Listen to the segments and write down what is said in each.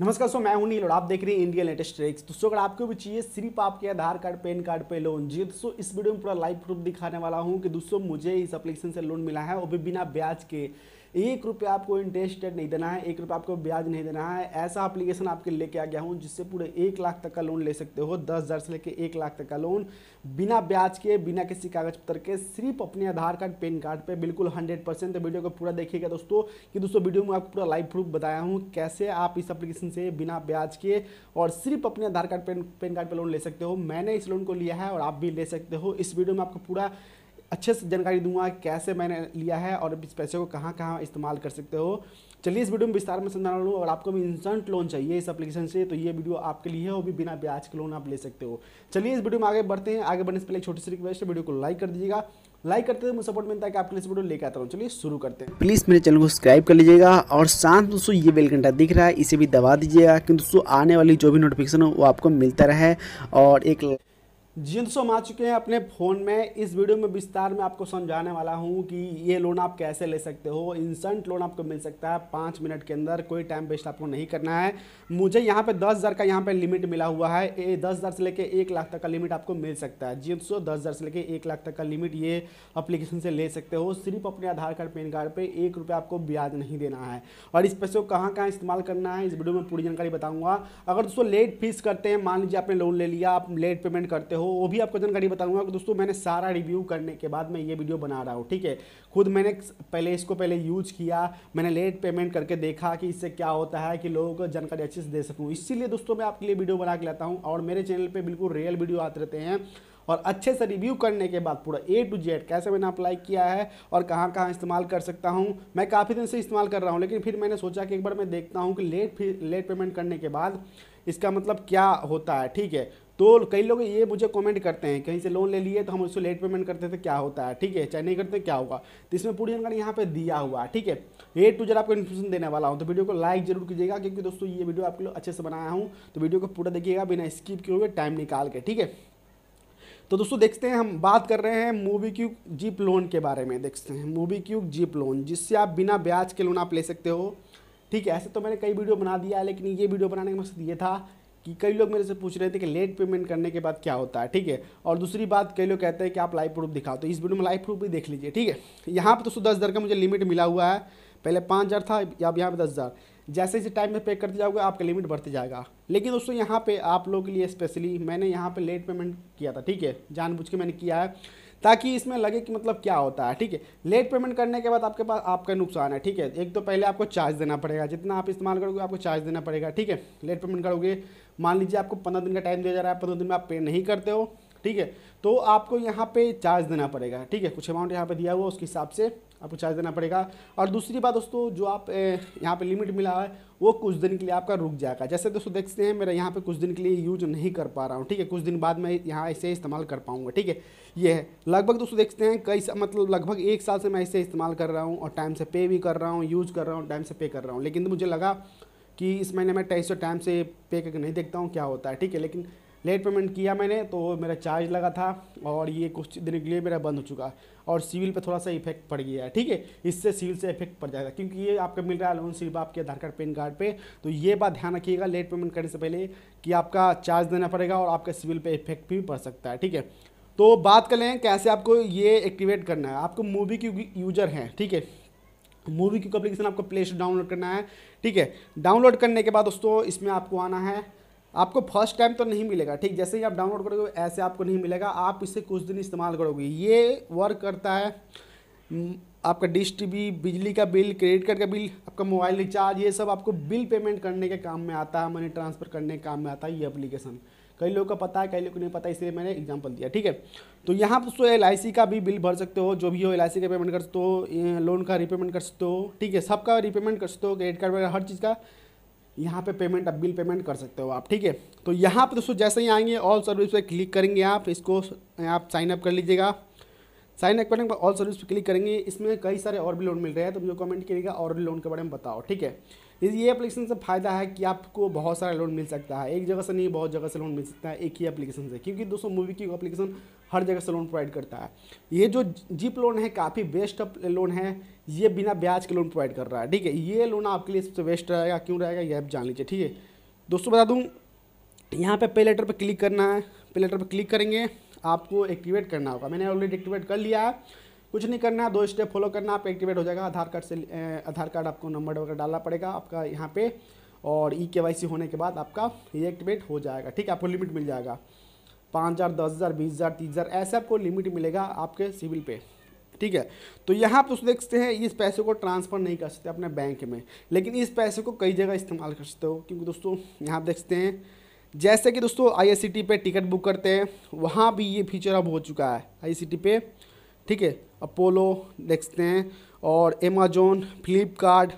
नमस्कार, सो मैं हूँ नील और आप देख रहे हैं इंडिया लेटेस्ट ट्रेक्स दोस्तों अगर आपको भी चाहिए, सिर्फ़ आपके आधार कार्ड, पैन कार्ड पे लोन जी दोस्तों इस वीडियो में पूरा लाइव प्रूफ दिखाने वाला हूँ कि दोस्तों, मुझे इस एप्लीकेशन से लोन मिला है वो भी बिना ब्याज के एक रुपया आपको इंटरेस्ट नहीं देना है, एक रुपया आपको ब्याज नहीं देना है, ऐसा अप्लीकेशन आपके लेके आ गया हूँ, जिससे पूरे एक लाख तक का लोन ले सकते हो, दस हज़ार से लेके एक लाख तक का लोन बिना ब्याज के, बिना किसी कागज़ पत्र के, सिर्फ़ अपने आधार कार्ड, पेन कार्ड पे, बिल्कुल हंड्रेड परसेंट तो वीडियो को पूरा देखिएगा दोस्तों, कि दोस्तों वीडियो में आपको पूरा लाइव प्रूफ बताया हूँ, कैसे आप इस एप्लीकेशन से बिना ब्याज के और सिर्फ़ अपने Aadhaar card, PAN PAN card पर लोन ले सकते हो। मैंने इस लोन को लिया है और आप भी ले सकते हो। इस वीडियो में आपको पूरा अच्छे से जानकारी दूँगा कैसे मैंने लिया है और इस पैसे को कहाँ कहाँ इस्तेमाल कर सकते हो। चलिए इस वीडियो में विस्तार में समझा लूँ अगर आपको भी इंस्टेंट लोन चाहिए इस एप्लीकेशन से तो ये वीडियो आपके लिए है भी बिना ब्याज के लोन आप ले सकते हो। चलिए इस वीडियो में आगे बढ़ते हैं। आगे बढ़ने से पहले छोटी सी रिक्वेस्ट है, वीडियो को लाइक कर दीजिएगा। लाइक करते मुझे सपोर्ट मिलता है कि आपके लिए वीडियो लेकर आता हूँ। चलिए शुरू करते हैं। प्लीज़ मेरे चैनल को सब्सक्राइब कर लीजिएगा, और साथ दोस्तों ये बेल घंटा दिख रहा है, इसे भी दबा दीजिएगा, क्योंकि दोस्तों आने वाली जो भी नोटिफिकेशन हो, वो आपको मिलता रहे, और एक जी दोस्तों आ चुके हैं अपने फ़ोन में। इस वीडियो में विस्तार में आपको समझाने वाला हूँ कि ये लोन आप कैसे ले सकते हो। इंस्टेंट लोन आपको मिल सकता है पाँच मिनट के अंदर। कोई टाइम वेस्ट आपको नहीं करना है। मुझे यहाँ पे दस हज़ार का यहाँ पे लिमिट मिला हुआ है। ये दस हज़ार से लेके एक लाख तक का लिमिट आपको मिल सकता है। जी दोस्तों दस हज़ार से लेके एक लाख तक का लिमिट ये अप्लीकेशन से ले सकते हो। सिर्फ़ अपने आधार कार्ड, पैन कार्ड पर एक रुपये आपको ब्याज नहीं देना है। और इस पैसे को कहाँ कहाँ इस्तेमाल करना है, इस वीडियो में पूरी जानकारी बताऊँगा। अगर दोस्तों लेट फ़ीस करते हैं, मान लीजिए आपने लोन ले लिया, आप लेट पेमेंट करते हो वो भी आपको जानकारी बताऊँगा कि दोस्तों मैंने सारा रिव्यू करने के बाद मैं ये वीडियो बना रहा हूँ, ठीक है? खुद मैंने पहले इसको पहले यूज़ किया, मैंने लेट पेमेंट करके देखा कि इससे क्या होता है, कि लोगों को जानकारी अच्छे से दे सकूँ। इसीलिए दोस्तों मैं आपके लिए वीडियो बना के लाता हूँ और मेरे चैनल पर बिल्कुल रियल वीडियो आते रहते हैं और अच्छे से रिव्यू करने के बाद पूरा ए टू जेड कैसे मैंने अप्लाई किया है और कहाँ कहाँ इस्तेमाल कर सकता हूँ, मैं काफ़ी दिन से इस्तेमाल कर रहा हूँ, लेकिन फिर मैंने सोचा कि एक बार मैं देखता हूँ कि लेट लेट पेमेंट करने के बाद इसका मतलब क्या होता है, ठीक है? तो कई लोग ये मुझे कमेंट करते हैं, कहीं से लोन ले लिए तो हम उसको लेट पेमेंट करते थे, क्या होता है, ठीक है, चाहे नहीं करते क्या होगा। तो इसमें पूरी जानकारी यहाँ पे दिया हुआ है, ठीक है। ए टू जेड आपको इन्फॉर्मेशन देने वाला हूँ तो वीडियो को लाइक ज़रूर कीजिएगा, क्योंकि दोस्तों ये वीडियो आपके लिए अच्छे से बनाया हूँ तो वीडियो को पूरा देखिएगा, बिना स्किप किए हुए टाइम निकाल के, ठीक है। तो दोस्तों देखते हैं, हम बात कर रहे हैं मूवी क्यूब जीप लोन के बारे में, देखते हैं मूवी क्यूब जीप लोन जिससे आप बिना ब्याज के लोन आप ले सकते हो, ठीक है। ऐसे तो मैंने कई वीडियो बना दिया है लेकिन ये वीडियो बनाने का मकसद ये था कि कई लोग मेरे से पूछ रहे थे कि लेट पेमेंट करने के बाद क्या होता है, ठीक है? और दूसरी बात, कई लोग कहते हैं कि आप लाइव प्रूफ दिखाओ तो इस वीडियो में लाइव प्रूफ भी देख लीजिए, ठीक है? यहाँ पर दोस्तों दस हज़ार का मुझे लिमिट मिला हुआ है, पहले पाँच हज़ार था, अब यहाँ पे दस हज़ार। जैसे जैसे टाइम में पे करते जाओगे, आपका लिमिट बढ़ते जाएगा। लेकिन दोस्तों, यहाँ पे आप लोगों के लिए स्पेशली मैंने यहाँ पे लेट पेमेंट किया था, ठीक है? जानबूझ के मैंने किया है। ताकि इसमें लगे कि मतलब क्या होता है, ठीक है? लेट पेमेंट करने के बाद आपके पास, आपका नुकसान है, ठीक है? एक तो पहले आपको चार्ज देना पड़ेगा, जितना आप इस्तेमाल करोगे आपको चार्ज देना पड़ेगा, ठीक है? लेट पेमेंट करोगे, मान लीजिए आपको पंद्रह दिन का टाइम दिया जा रहा है, पंद्रह दिन में आप पे नहीं करते हो ठीक है? तो आपको यहाँ पे चार्ज देना पड़ेगा, ठीक है? कुछ अमाउंट यहाँ पे दिया हुआ उसके हिसाब से आपको चार्ज देना पड़ेगा। और दूसरी बात दोस्तों, जो आप यहाँ पे लिमिट मिला है, वो कुछ दिन के लिए आपका रुक जाएगा। जैसे दोस्तों देखते हैं, मेरा यहाँ पे कुछ दिन के लिए यूज़ नहीं कर पा रहा हूँ, ठीक है? कुछ दिन बाद मैं यहाँ ऐसे इस्तेमाल कर पाऊँगा, ठीक है? ये है। लगभग दोस्तों देखते हैं, कई मतलब लगभग एक साल से मैं इसे इस्तेमाल कर रहा हूँ और टाइम से पे भी कर रहा हूँ यूज़ कर रहा हूँ टाइम से पे कर रहा हूँ। लेकिन मुझे लगा कि इस महीने में टाइम से पे करके नहीं देखता हूँ, क्या होता है, ठीक है? लेकिन लेट पेमेंट किया मैंने तो मेरा चार्ज लगा था और ये कुछ दिन के लिए मेरा बंद हो चुका। है और सिविल पे थोड़ा सा इफ़ेक्ट पड़ गया है, ठीक है? इससे सिविल से इफ़ेक्ट पड़ जाएगा, क्योंकि ये आपका मिल रहा है लोन सिर्फ़ आपके आधार कार्ड पैन कार्ड पे। तो ये बात ध्यान रखिएगा लेट पेमेंट करने से पहले कि आपका चार्ज देना पड़ेगा और आपका सिविल पर इफ़ेक्ट भी पड़ सकता है, ठीक है? तो बात कर लें कैसे आपको ये एक्टिवेट करना है। आपको मूवी की यूज़र हैं, ठीक है? मूवी की एप्लीकेशन आपको प्ले स्टोर डाउनलोड करना है, ठीक है? डाउनलोड करने के बाद दोस्तों, इसमें आपको आना है। आपको फ़र्स्ट टाइम तो नहीं मिलेगा, ठीक? जैसे ही आप डाउनलोड करोगे, ऐसे आपको नहीं मिलेगा। आप इसे कुछ दिन इस्तेमाल करोगे। ये वर्क करता है आपका डिश टी बिजली का बिल क्रेडिट कार्ड का बिल, आपका मोबाइल रिचार्ज ये सब आपको बिल पेमेंट करने के काम में आता है मनी ट्रांसफ़र करने के काम में आता है, ये एप्लीकेशन कई लोगों का पता है, कई लोगों को नहीं पता, इसलिए मैंने एग्जांपल दिया, ठीक है? तो यहाँ पर एल का भी बिल भर सकते हो, जो भी हो एलआईसी का पेमेंट कर सकते हो लोन का रीपेमेंट कर सकते हो, ठीक है? सबका रीपेमेंट कर सकते हो क्रेडिट कार्ड वगैरह, हर चीज़ का। यहाँ पे पेमेंट अब बिल पेमेंट कर सकते हो आप, ठीक है? तो यहाँ पे दोस्तों जैसे ही आएँगे ऑल सर्विस पे क्लिक करेंगे आप, इसको आप साइन अप कर लीजिएगा। साइन करने के ऑल सर्विस पे क्लिक करेंगे। इसमें कई सारे और भी लोन मिल रहे हैं तो मुझे कमेंट करिएगा और भी लोन के बारे में बताओ, ठीक है? ये एप्लीकेशन से फ़ायदा है कि आपको बहुत सारा लोन मिल सकता है। एक जगह से नहीं, बहुत जगह से लोन मिल सकता है, एक ही एप्लीकेशन से। क्योंकि दोस्तों मूवी की एप्लीकेशन हर जगह से लोन प्रोवाइड करता है। ये जो जीप लोन है, काफ़ी बेस्ट लोन है। ये बिना ब्याज के लोन प्रोवाइड कर रहा है, ठीक है? ये लोन आपके लिए सबसे बेस्ट रहेगा। क्यों रहेगा? ये आप जान लीजिए, ठीक है? दोस्तों, बता दूँ, यहाँ पर पे लेटर पर क्लिक करना है। पे लेटर पर क्लिक करेंगे। आपको एक्टिवेट करना होगा। मैंने ऑलरेडी एक्टिवेट कर लिया है। कुछ नहीं करना है, दो स्टेप फॉलो करना आप एक्टिवेट हो जाएगा। आधार कार्ड से आधार कार्ड आपको नंबर वगैरह डालना पड़ेगा आपका यहाँ पे और ई के होने के बाद आपका ये एक्टिवेट हो जाएगा। ठीक है, आपको लिमिट मिल जाएगा। पाँच हज़ार, दस हज़ार, बीस हज़ार, तीस हज़ार, ऐसे आपको लिमिट मिलेगा आपके सिविल पे। ठीक है तो यहाँ पर देखते हैं, इस पैसे को ट्रांसफ़र नहीं कर सकते अपने बैंक में। लेकिन इस पैसे को कई जगह इस्तेमाल कर सकते हो। क्योंकि दोस्तों, यहाँ देख सकते हैं जैसे कि दोस्तों आईएससीटी पे टिकट बुक करते हैं, वहाँ भी ये फीचर अब हो चुका है आई पे। ठीक है अपोलो देखते हैं, और अमेजोन फ्लिपकार्ट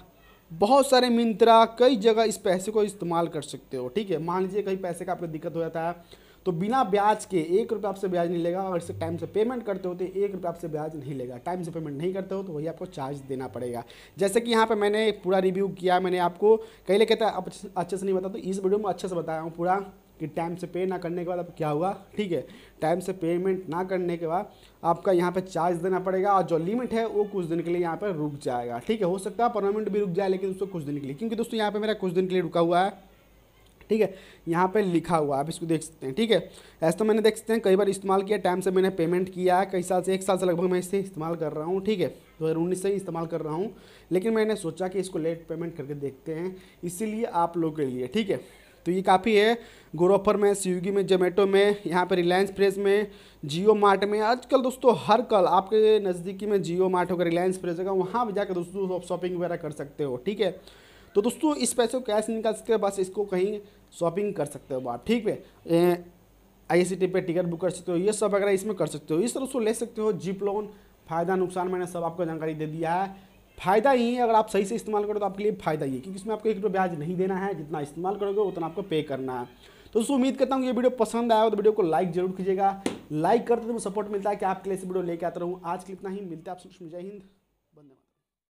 बहुत सारे मिंत्रा कई जगह इस पैसे को इस्तेमाल कर सकते हो। ठीक है, मान लीजिए कहीं पैसे का आपको दिक्कत हो जाता है तो बिना ब्याज के एक रुपये आपसे ब्याज नहीं लेगा अगर इसे टाइम से पेमेंट करते हो तो एक रुपये आपसे ब्याज नहीं लेगा। टाइम से पेमेंट नहीं करते हो तो वही आपको चार्ज देना पड़ेगा। जैसे कि यहाँ पे मैंने पूरा रिव्यू किया, मैंने आपको कहीं हैं अच्छे से नहीं बता तो इस वीडियो में अच्छे से बताया हूँ पूरा कि टाइम से पे ना करने के बाद अब क्या हुआ। ठीक है टाइम से पेमेंट ना करने के बाद आपका यहाँ पे चार्ज देना पड़ेगा और जो लिमिट है वो कुछ दिन के लिए यहाँ पर रुक जाएगा। ठीक है, हो सकता है परमानेंट भी रुक जाए, लेकिन उसको कुछ दिन के लिए क्योंकि दोस्तों यहाँ पे मेरा कुछ दिन के लिए रुका हुआ है। ठीक है? यहाँ पे लिखा हुआ आप इसको देख सकते हैं, ठीक है? ऐसा तो मैंने देख सकते हैं, कई बार इस्तेमाल किया टाइम से मैंने पेमेंट किया है कई साल से, एक साल से लगभग मैं इसे इस्तेमाल कर रहा हूँ, ठीक है? दो हज़ार उन्नीस से ही इस्तेमाल कर रहा हूँ, लेकिन मैंने सोचा कि इसको लेट पेमेंट करके देखते हैं, इसीलिए आप लोगों के लिए, ठीक है? तो ये काफ़ी है ग्रोफर में स्विगी में जोमेटो में, यहाँ पर रिलायंस फ्रेश में जियो मार्ट में, आजकल दोस्तों हर कल आपके नज़दीकी में जियो मार्ट होगा रिलायंस फ्रेश होगा, वहाँ भी जाकर दोस्तों शॉपिंग वगैरह कर सकते हो, ठीक है? तो दोस्तों, इस पैसे को कैश निकाल सकते हो? बस इसको कहीं शॉपिंग कर सकते हो आप ठीक है? आई सी पे टिकट बुक कर सकते हो, ये सब वगैरह इसमें कर सकते हो। इस तरह उसको ले सकते हो, जीप लोन, फ़ायदा, नुकसान, मैंने सब आपको जानकारी दे दिया है। फ़ायदा ही है, अगर आप सही से इस्तेमाल करो तो आपके लिए फ़ायदा ही है, क्योंकि इसमें आपको एक रुपये ब्याज नहीं देना है, जितना इस्तेमाल करोगे उतना आपको पे करना है। तो दोस्तों, उम्मीद करता हूँ ये वीडियो पसंद आया हो तो वीडियो को लाइक ज़रूर कीजिएगा। लाइक करते तो सपोर्ट मिलता है कि आपके लिए वीडियो लेके आता रहूँ। आज के लिए इतना ही, मिलता है आप जय हिंद।